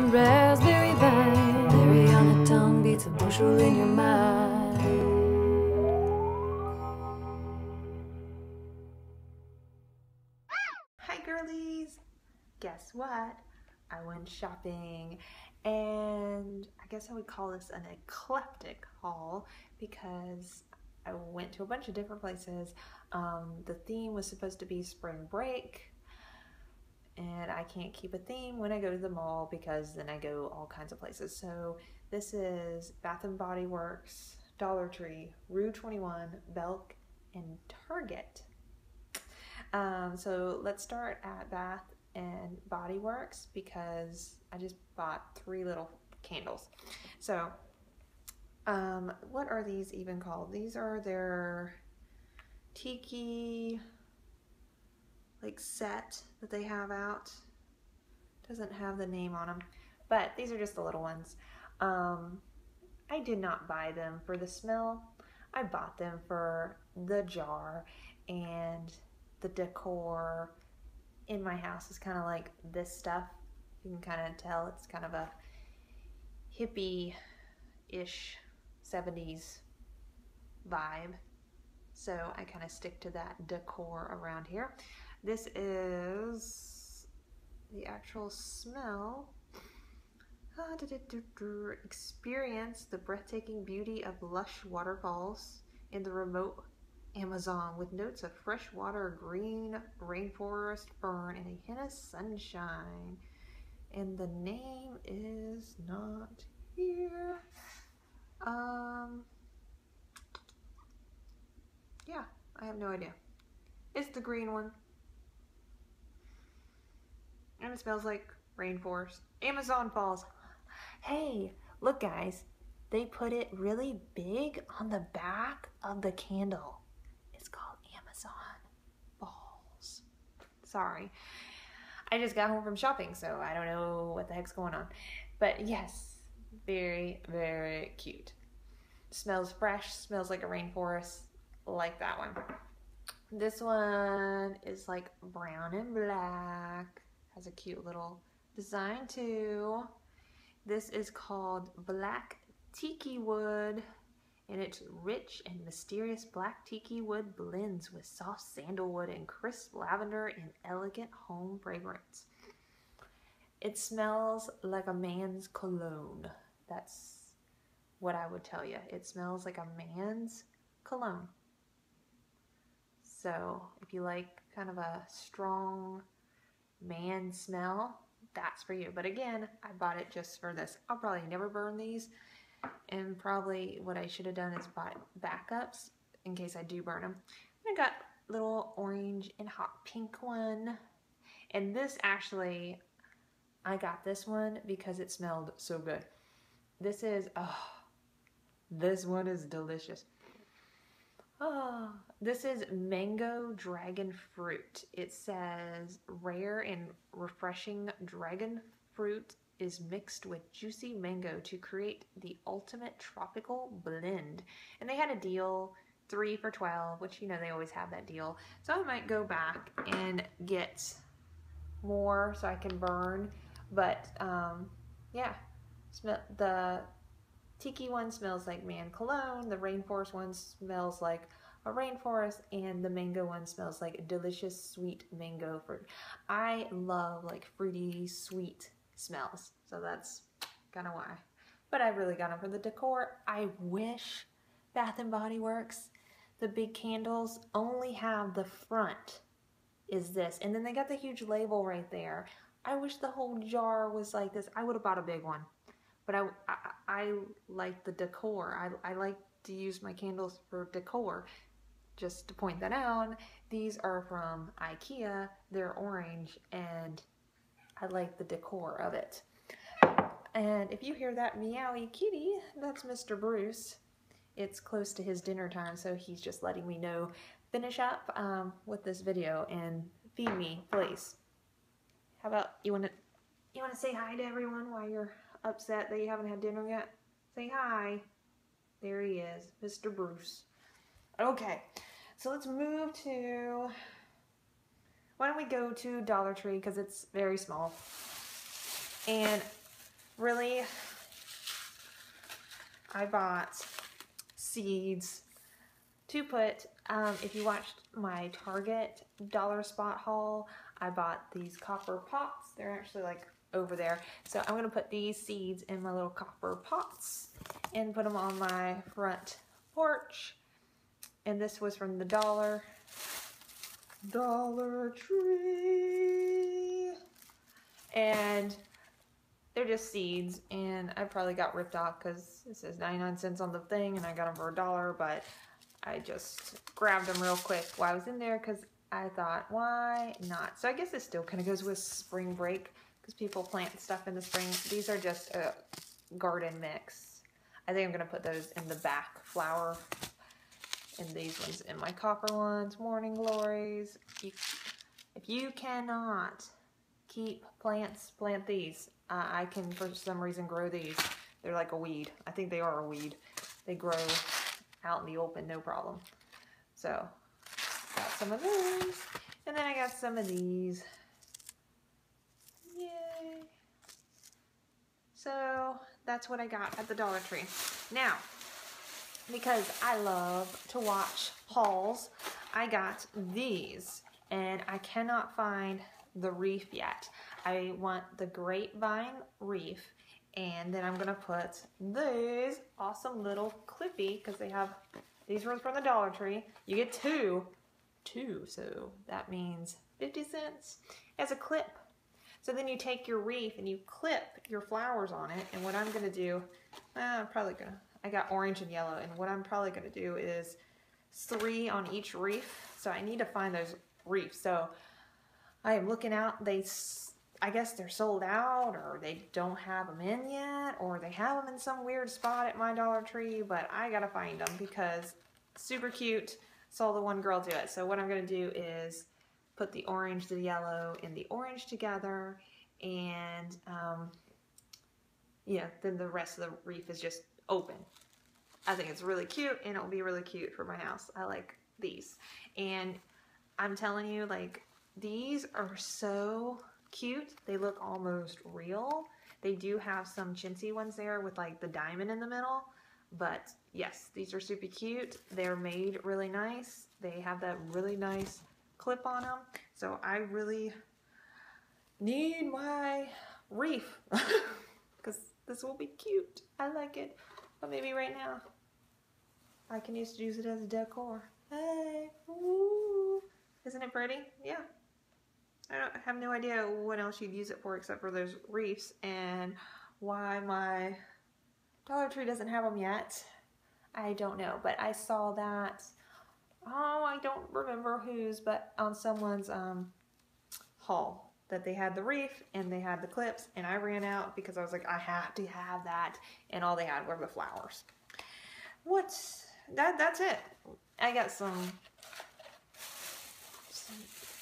and raspberry vine. Berry on the tongue beats a bushel in your mind. Hi girlies! Guess what? I went shopping and I guess I would call this an eclectic haul because I went to a bunch of different places. Um, the theme was supposed to be spring break and I can't keep a theme when I go to the mall because then I go all kinds of places. So this is Bath and Body Works, Dollar Tree, Rue 21, Belk, and Target. Um, so let's start at Bath and Body Works because I just bought three little candles. So, um, what are these even called? These are their tiki like set that they have out. Doesn't have the name on them, but these are just the little ones. Um, I did not buy them for the smell. I bought them for the jar and the decor in my house is kind of like this stuff. You can kind of tell it's kind of a hippie-ish 70s vibe. So I kind of stick to that decor around here. This is the actual smell. Ah, Experience the breathtaking beauty of lush waterfalls in the remote Amazon with notes of freshwater, green rainforest fern, and a hint of sunshine. And the name is not here. Um, yeah, I have no idea. It's the green one. And it smells like rainforest. Amazon Falls. Hey, look guys, they put it really big on the back of the candle. It's called Amazon Falls. Sorry. I just got home from shopping, so I don't know what the heck's going on. But yes, very, very cute. Smells fresh, smells like a rainforest, like that one. This one is like brown and black. Has a cute little design too. This is called Black Tiki Wood and its rich and mysterious black tiki wood blends with soft sandalwood and crisp lavender in elegant home fragrance. It smells like a man's cologne. That's what I would tell you. It smells like a man's cologne. So if you like kind of a strong man smell, that's for you. But again, I bought it just for this. I'll probably never burn these. And probably what I should have done is bought backups in case I do burn them. I got little orange and hot pink one. And this actually, I got this one because it smelled so good. This is, oh, this one is delicious. Oh, this is mango dragon fruit. It says rare and refreshing dragon fruit is mixed with juicy mango to create the ultimate tropical blend. And they had a deal, three for 12, which you know they always have that deal. So I might go back and get more so I can burn. But um, yeah, the tiki one smells like man cologne. The rainforest one smells like a rainforest and the mango one smells like delicious sweet mango fruit. I love like fruity sweet smells. So that's kind of why. But I really got them for the decor. I wish Bath and Body Works, the big candles only have the front is this. And then they got the huge label right there. I wish the whole jar was like this. I would have bought a big one. But I, I, I like the decor. I, I like to use my candles for decor. Just to point that out, these are from Ikea. They're orange and I like the decor of it. And if you hear that meowy kitty, that's Mr. Bruce. It's close to his dinner time, so he's just letting me know. Finish up um, with this video and feed me, please. How about you want to you want to say hi to everyone while you're upset that you haven't had dinner yet? Say hi. There he is, Mr. Bruce. Okay, so let's move to. Why don't we go to Dollar Tree because it's very small. And really, I bought seeds to put, um, if you watched my Target dollar spot haul, I bought these copper pots. They're actually like over there. So I'm gonna put these seeds in my little copper pots and put them on my front porch. And this was from the Dollar Dollar Tree. And they're just seeds and I probably got ripped off because it says 99 cents on the thing and I got them for a dollar but I just grabbed them real quick while I was in there because I thought why not so I guess this still kind of goes with spring break because people plant stuff in the spring these are just a garden mix I think I'm gonna put those in the back flower and these ones in my copper ones morning glories you, if you cannot keep plants plant these uh, I can, for some reason, grow these. They're like a weed. I think they are a weed. They grow out in the open, no problem. So, got some of those. And then I got some of these. So, that's what I got at the Dollar Tree. Now, because I love to watch hauls, I got these. And I cannot find the reef yet. I want the grapevine reef and then I'm gonna put these awesome little clippy because they have these ones from the Dollar Tree. You get two, two, so that means 50 cents as a clip. So then you take your wreath and you clip your flowers on it and what I'm gonna do, uh, I'm probably gonna, I got orange and yellow and what I'm probably gonna do is three on each reef. So I need to find those reefs. So I am looking out, they I guess they're sold out or they don't have them in yet or they have them in some weird spot at my Dollar Tree, but I gotta find them because super cute. Saw the one girl do it. So what I'm gonna do is put the orange, the yellow, and the orange together and um, yeah, then the rest of the reef is just open. I think it's really cute and it'll be really cute for my house. I like these. And I'm telling you, like, these are so cute. They look almost real. They do have some chintzy ones there with like the diamond in the middle. But yes, these are super cute. They're made really nice. They have that really nice clip on them. So I really need my reef because this will be cute. I like it. But maybe right now I can just use it as a decor. Hey, ooh. Isn't it pretty? Yeah. I don't have no idea what else you'd use it for except for those reefs and why my Dollar Tree doesn't have them yet. I don't know, but I saw that, oh, I don't remember whose, but on someone's um, haul that they had the reef and they had the clips and I ran out because I was like, I have to have that and all they had were the flowers. What's, that, that's it. I got some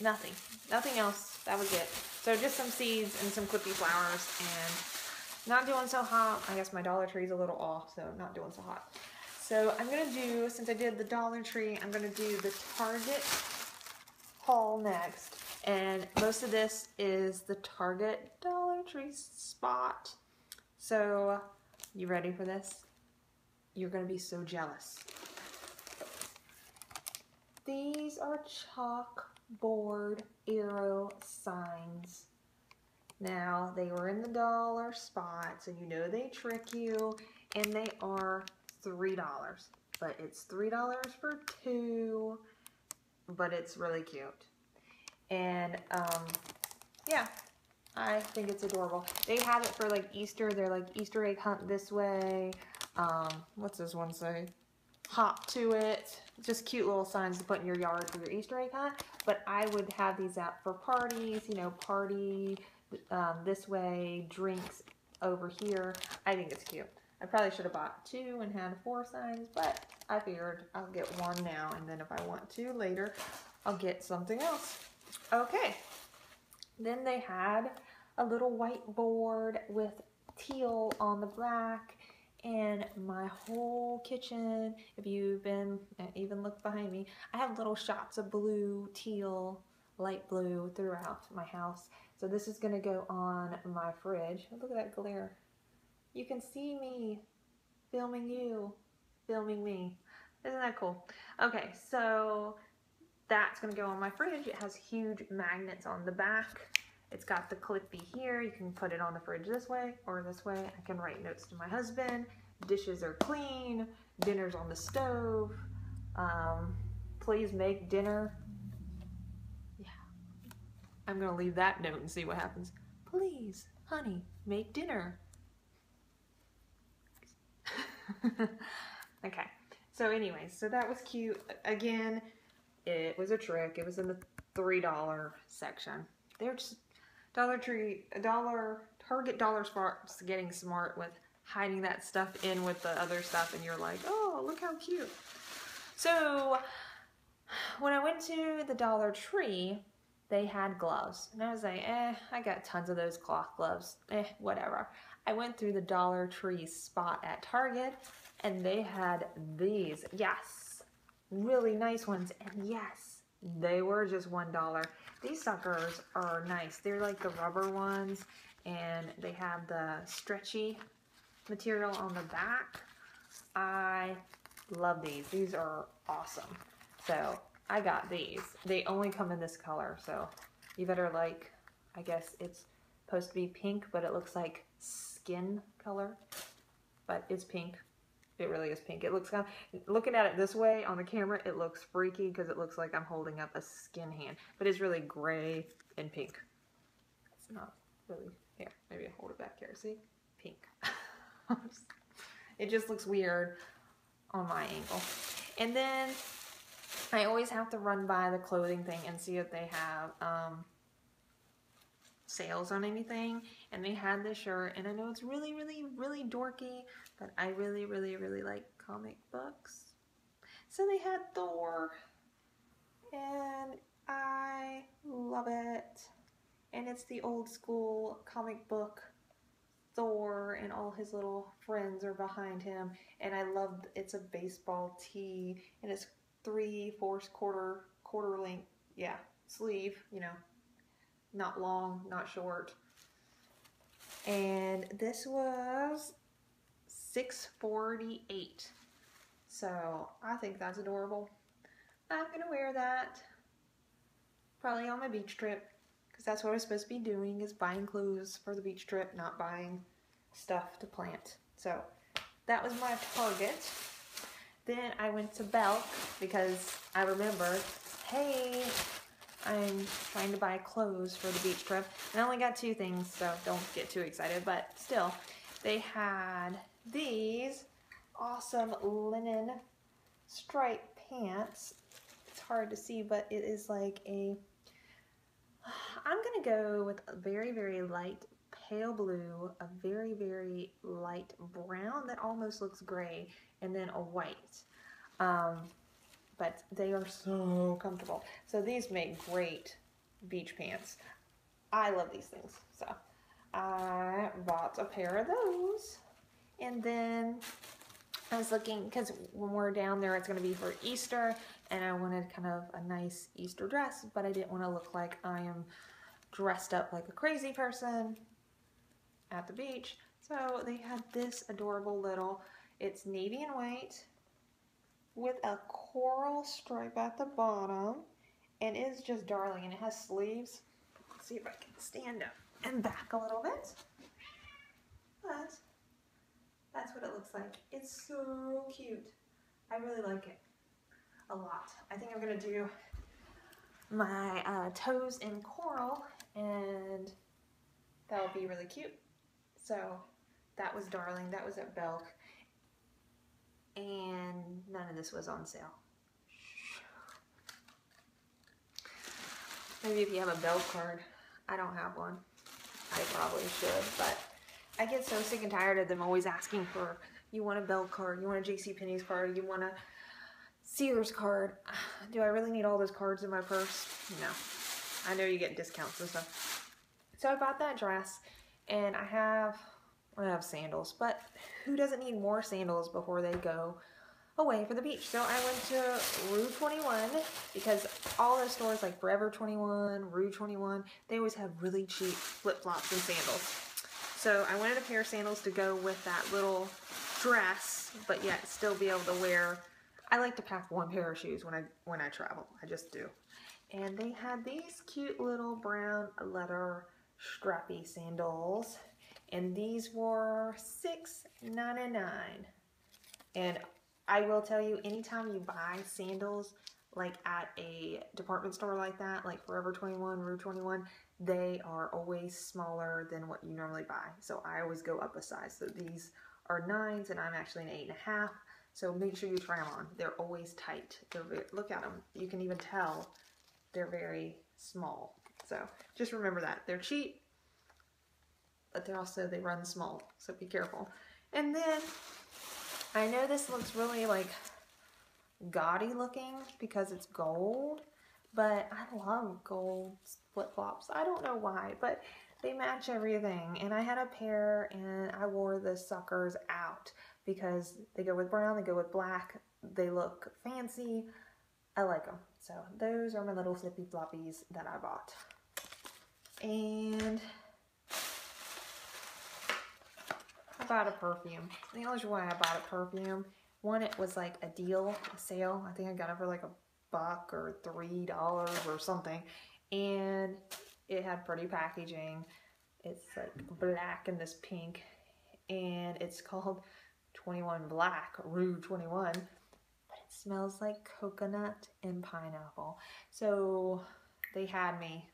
nothing. Nothing else. That was it. So just some seeds and some clippy flowers and not doing so hot. I guess my Dollar Tree is a little off, so not doing so hot. So I'm going to do, since I did the Dollar Tree, I'm going to do the Target haul next. And most of this is the Target Dollar Tree spot. So, you ready for this? You're going to be so jealous. These are chalk board arrow signs. Now, they were in the dollar spot, so you know they trick you, and they are $3. But it's $3 for two, but it's really cute. And, um, yeah, I think it's adorable. They have it for, like, Easter. They're, like, Easter egg hunt this way. Um, what's this one say? hop to it. Just cute little signs to put in your yard for your Easter egg hunt. But I would have these out for parties, you know, party um, this way, drinks over here. I think it's cute. I probably should have bought two and had four signs, but I figured I'll get one now, and then if I want to later, I'll get something else. Okay. Then they had a little whiteboard with teal on the black and my whole kitchen, if you've been, even look behind me, I have little shots of blue, teal, light blue throughout my house. So this is gonna go on my fridge. Look at that glare. You can see me filming you, filming me. Isn't that cool? Okay, so that's gonna go on my fridge. It has huge magnets on the back. It's got the clippy here. You can put it on the fridge this way or this way. I can write notes to my husband. Dishes are clean. Dinner's on the stove. Um, please make dinner. Yeah. I'm gonna leave that note and see what happens. Please, honey, make dinner. okay. So anyways, so that was cute. Again, it was a trick. It was in the $3 section. They're just Dollar Tree, a dollar, Target Dollar Smart's getting smart with hiding that stuff in with the other stuff and you're like, oh, look how cute. So when I went to the Dollar Tree, they had gloves. And I was like, eh, I got tons of those cloth gloves. Eh, whatever. I went through the Dollar Tree spot at Target and they had these. Yes, really nice ones. And yes, they were just $1. These suckers are nice. They're like the rubber ones and they have the stretchy material on the back. I love these. These are awesome. So I got these. They only come in this color. So you better like, I guess it's supposed to be pink, but it looks like skin color, but it's pink. It really is pink. It looks kind of, looking at it this way on the camera, it looks freaky because it looks like I'm holding up a skin hand. But it's really gray and pink. It's not really, here, maybe I'll hold it back here. See? Pink. it just looks weird on my angle. And then I always have to run by the clothing thing and see if they have um, sales on anything. And they had this shirt, and I know it's really, really, really dorky, but I really, really, really like comic books. So they had Thor, and I love it. And it's the old school comic book Thor and all his little friends are behind him. And I love it's a baseball tee and it's three fourths quarter quarter length yeah sleeve you know not long not short. And this was 648 so I think that's adorable. I'm gonna wear that probably on my beach trip because that's what I was supposed to be doing is buying clothes for the beach trip not buying stuff to plant. So that was my target. Then I went to Belk because I remember, hey, I'm trying to buy clothes for the beach trip. And I only got two things, so don't get too excited. But still, they had these awesome linen striped pants. It's hard to see, but it is like a... I'm going to go with a very, very light pale blue, a very, very light brown that almost looks gray, and then a white. Um, but they are so comfortable. So these make great beach pants. I love these things. So I bought a pair of those. And then I was looking, because when we're down there, it's going to be for Easter. And I wanted kind of a nice Easter dress, but I didn't want to look like I am dressed up like a crazy person at the beach. So they had this adorable little it's navy and white with a coral stripe at the bottom. And is just darling. And it has sleeves. Let's see if I can stand up and back a little bit. But that's what it looks like. It's so cute. I really like it a lot. I think I'm to do my uh, toes in coral and that'll be really cute. So that was darling. That was at Belk and none of this was on sale. Maybe if you have a Belk card. I don't have one. I probably should, but I get so sick and tired of them always asking for, you want a Belk card, you want a JCPenney's card, you want a Sears card. Do I really need all those cards in my purse? No. I know you get discounts and stuff. So I bought that dress, and I have I have sandals, but who doesn't need more sandals before they go away for the beach? So I went to Rue 21 because all those stores like Forever 21, Rue 21, they always have really cheap flip-flops and sandals. So I wanted a pair of sandals to go with that little dress, but yet still be able to wear. I like to pack one pair of shoes when I when I travel. I just do. And they had these cute little brown leather strappy sandals, and these were $6.99. And I will tell you, anytime you buy sandals, like at a department store like that, like Forever 21, Rue 21, they are always smaller than what you normally buy. So I always go up a size. So these are nines and I'm actually an eight and a half. So make sure you try them on. They're always tight. They're very, look at them. You can even tell they're very small. So just remember that. They're cheap, but they're also, they run small. So be careful. And then I know this looks really like gaudy looking because it's gold, but I love gold flip-flops. I don't know why, but they match everything. And I had a pair and I wore the suckers out because they go with brown, they go with black, they look fancy. I like them. So those are my little flippy floppies that I bought. And I bought a perfume. The only reason why I bought a perfume one, it was like a deal, a sale. I think I got it for like a buck or three dollars or something. And it had pretty packaging. It's like black and this pink. And it's called 21 Black, Rue 21. But it smells like coconut and pineapple. So they had me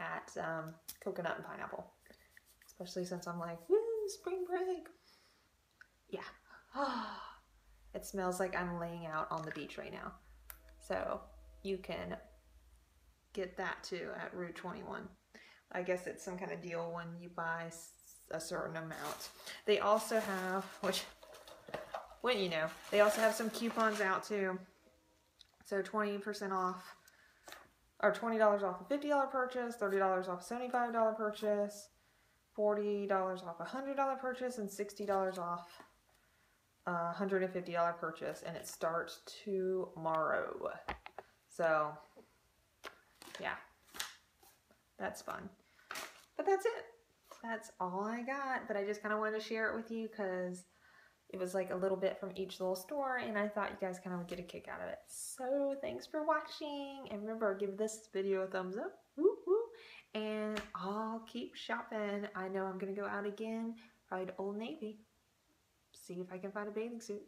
at um, coconut and pineapple. Especially since I'm like, spring break. Yeah. It smells like I'm laying out on the beach right now. So you can get that too at Rue 21. I guess it's some kind of deal when you buy a certain amount. They also have, which, when you know, they also have some coupons out too. So 20% off, or $20 off a $50 purchase, $30 off a $75 purchase, $40 off a $100 purchase, and $60 off a $150 purchase and it starts tomorrow. So, yeah, that's fun. But that's it. That's all I got. But I just kind of wanted to share it with you because it was like a little bit from each little store and I thought you guys kind of would get a kick out of it. So thanks for watching and remember give this video a thumbs up. And I'll keep shopping. I know I'm going to go out again, probably Old Navy see if I can find a bathing suit.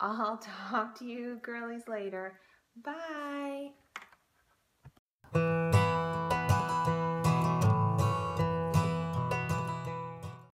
I'll talk to you girlies later. Bye.